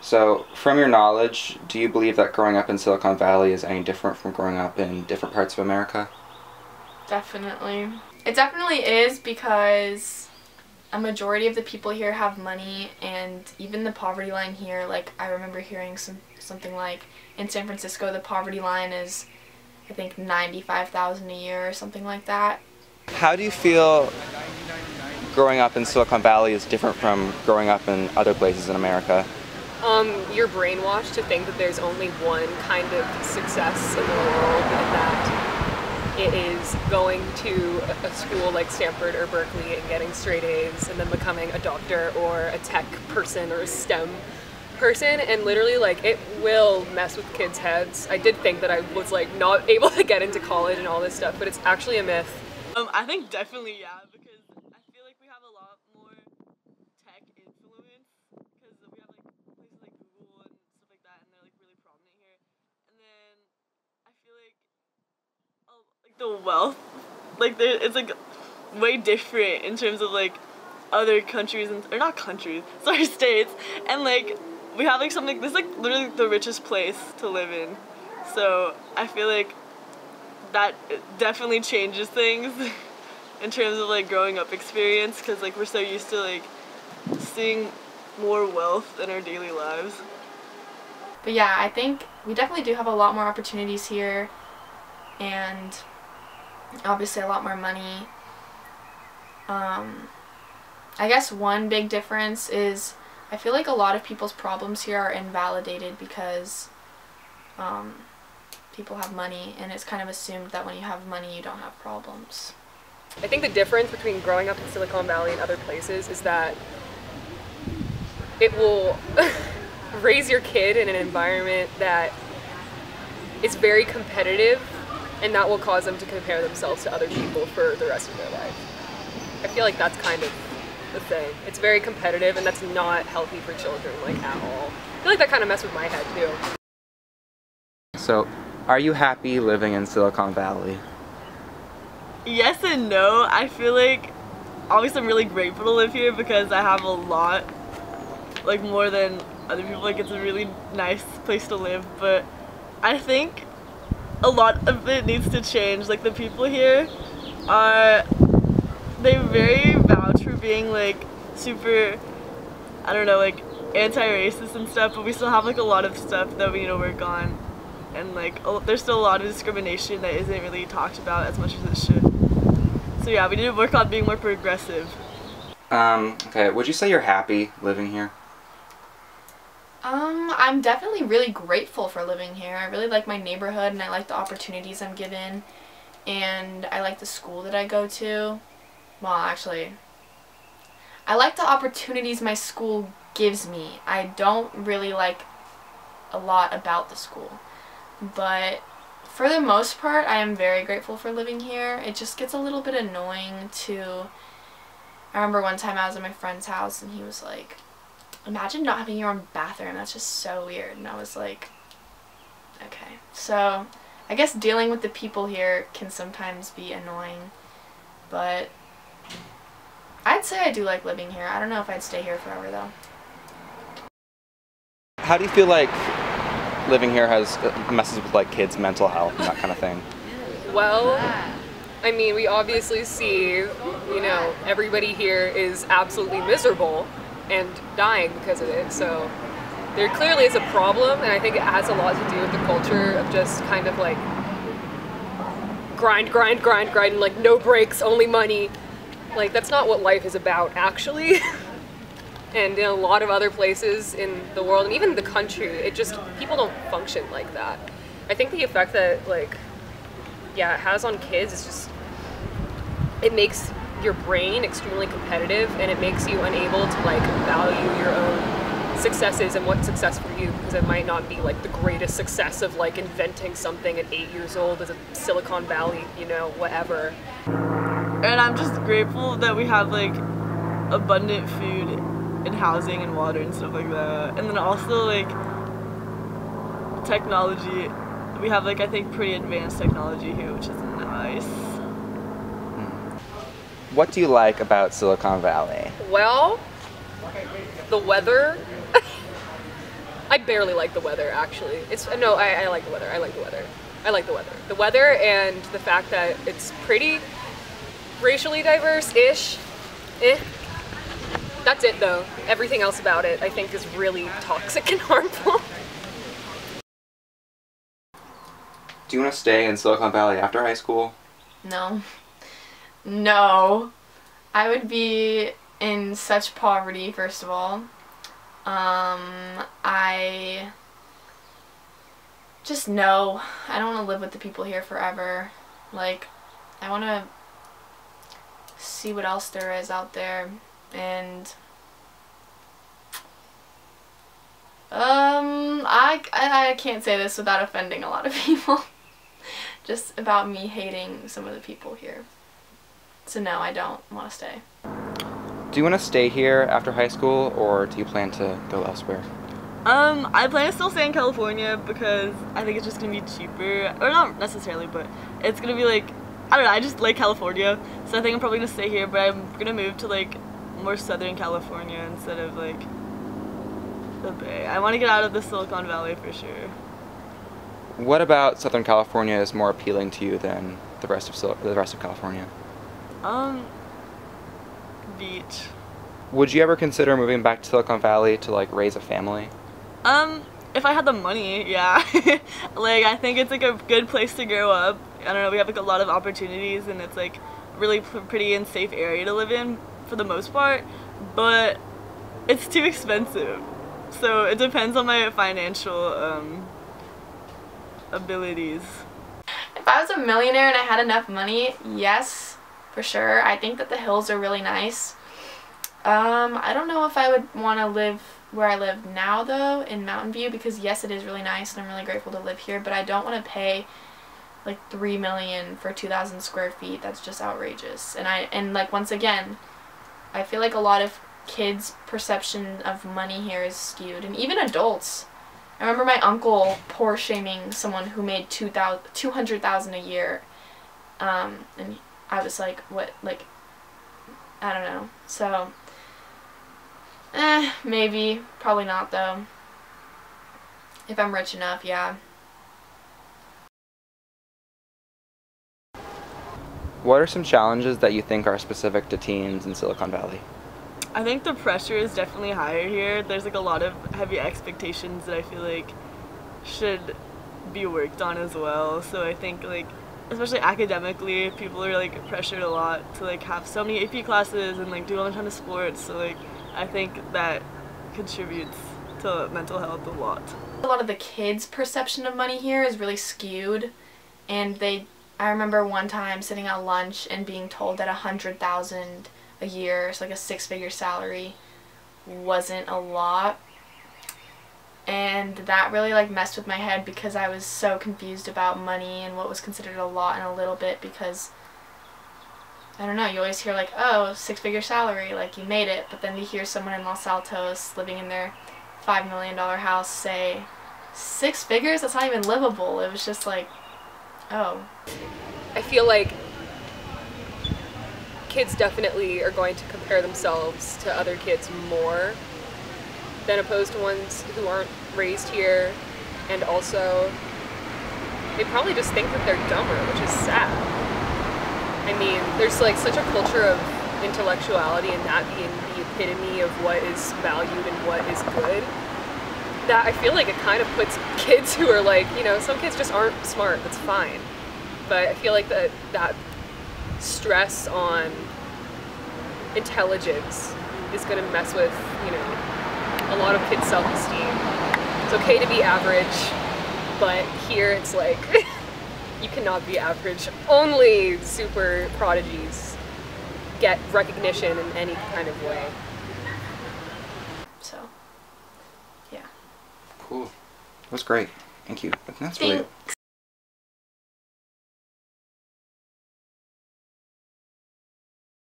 So, from your knowledge, do you believe that growing up in Silicon Valley is any different from growing up in different parts of America? Definitely. It definitely is because a majority of the people here have money and even the poverty line here, like I remember hearing some something like in San Francisco the poverty line is I think 95,000 a year or something like that. How do you feel growing up in Silicon Valley is different from growing up in other places in America? Um, you're brainwashed to think that there's only one kind of success in the world and that it is going to a school like Stanford or Berkeley and getting straight A's and then becoming a doctor or a tech person or a STEM person and literally like it will mess with kids' heads. I did think that I was like not able to get into college and all this stuff, but it's actually a myth. Um, I think definitely yeah, because I feel like we have a lot more tech influence because we have like places like Google and stuff like that, and they're like really prominent here. And then I feel like, oh, like the wealth, like there, it's like way different in terms of like other countries and or not countries, sorry, states, and like we have like something. This is like literally the richest place to live in, so I feel like that definitely changes things in terms of like growing up experience because like we're so used to like seeing more wealth in our daily lives. But yeah, I think we definitely do have a lot more opportunities here. And obviously a lot more money. Um, I guess one big difference is I feel like a lot of people's problems here are invalidated because um, people have money and it's kind of assumed that when you have money you don't have problems. I think the difference between growing up in Silicon Valley and other places is that it will raise your kid in an environment that is very competitive and that will cause them to compare themselves to other people for the rest of their life. I feel like that's kind of the thing. It's very competitive and that's not healthy for children like at all. I feel like that kind of messed with my head too. So, are you happy living in Silicon Valley? yes and no i feel like obviously i'm really grateful to live here because i have a lot like more than other people like it's a really nice place to live but i think a lot of it needs to change. Like the people here are they very vouch for being like super i don't know like anti-racist and stuff but we still have like a lot of stuff that we need to work on. And like a- there's still a lot of discrimination that isn't really talked about as much as it should. So yeah we need to work on being more progressive. Um, okay, would you say you're happy living here? Um, I'm definitely really grateful for living here. I really like my neighborhood and I like the opportunities I'm given. And I like the school that I go to. Well, actually, I like the opportunities my school gives me. I don't really like a lot about the school. But for the most part, I am very grateful for living here. It just gets a little bit annoying to. I remember one time I was at my friend's house and he was like, imagine not having your own bathroom. That's just so weird. And I was like, okay. So I guess dealing with the people here can sometimes be annoying, but I'd say I do like living here. I don't know if I'd stay here forever though. How do you feel like living here has uh, messes with like kids' mental health and that kind of thing? Well, I mean, we obviously see, you know, everybody here is absolutely miserable and dying because of it. So there clearly is a problem, and I think it has a lot to do with the culture of just kind of like grind, grind, grind, grind, and like no breaks, only money. Like that's not what life is about, actually. and in a lot of other places in the world, and even the country, it just people don't function like that. I think the effect that like yeah, it has on kids is just it makes your brain extremely competitive and it makes you unable to like value your own successes and what's success for you because it might not be like the greatest success of like inventing something at eight years old as a Silicon Valley, you know, whatever. and i'm just grateful that we have like abundant food and housing and water and stuff like that. And then also like technology. We have like i think pretty advanced technology here which is nice What do you like about Silicon Valley? Well, the weather. I barely like the weather actually. It's no, I, I like the weather. I like the weather. I like the weather. The weather and the fact that it's pretty racially diverse-ish. Eh. That's it though. Everything else about it I think is really toxic and harmful. Do you want to stay in Silicon Valley after high school? No. No. I would be in such poverty, first of all. Um, I just no. I don't want to live with the people here forever. Like, I want to see what else there is out there. And, um, I, I, I can't say this without offending a lot of people. just about me hating some of the people here. So no, I don't want to stay. Do you want to stay here after high school, or do you plan to go elsewhere? Um, I plan to still stay in California because I think it's just gonna be cheaper, or not necessarily, but it's gonna be like, I don't know, I just like California, so I think I'm probably gonna stay here, but I'm gonna move to like more Southern California instead of like the Bay. I want to get out of the Silicon Valley for sure. What about Southern California is more appealing to you than the rest of Sil- the rest of California? Um, beach. Would you ever consider moving back to Silicon Valley to like raise a family? Um, if I had the money, yeah. like I think it's like a good place to grow up. I don't know, we have like a lot of opportunities and it's like really p- pretty and safe area to live in for the most part, but it's too expensive. So it depends on my financial um abilities. If I was a millionaire and I had enough money, yes, for sure. I think that the hills are really nice. Um, I don't know if I would want to live where I live now though, in Mountain View, because yes, it is really nice and I'm really grateful to live here, but I don't want to pay like three million for 2,000 square feet. That's just outrageous. And I and like once again, I feel like a lot of kids' perception of money here is skewed, and even adults. I remember my uncle poor shaming someone who made 200,000 a year. Um, and I was like, what, like, I don't know. So, eh, maybe. Probably not, though. If I'm rich enough, yeah. What are some challenges that you think are specific to teens in Silicon Valley? I think the pressure is definitely higher here. There's like a lot of heavy expectations that I feel like should be worked on as well. So I think like especially academically, people are like pressured a lot to like have so many AP classes and like do all the ton of sports. So like I think that contributes to mental health a lot. A lot of the kids' perception of money here is really skewed and they I remember one time sitting at lunch and being told that a hundred thousand a year, so like a six figure salary, wasn't a lot. And that really like messed with my head because I was so confused about money and what was considered a lot and a little bit because I don't know, you always hear like, oh, six figure salary, like you made it, but then you hear someone in Los Altos living in their five million dollar house say, six figures? That's not even livable. It was just like, oh. I feel like kids definitely are going to compare themselves to other kids more than opposed to ones who aren't raised here. And also they probably just think that they're dumber which is sad. I mean there's like such a culture of intellectuality and that being the epitome of what is valued and what is good that i feel like it kind of puts kids who are like you know some kids just aren't smart. That's fine. But i feel like that that stress on intelligence is going to mess with, you know, a lot of kids' self-esteem. It's okay to be average, but here it's like you cannot be average. Only super prodigies get recognition in any kind of way. So, yeah. Cool. That was great. Thank you. That's really Thanks.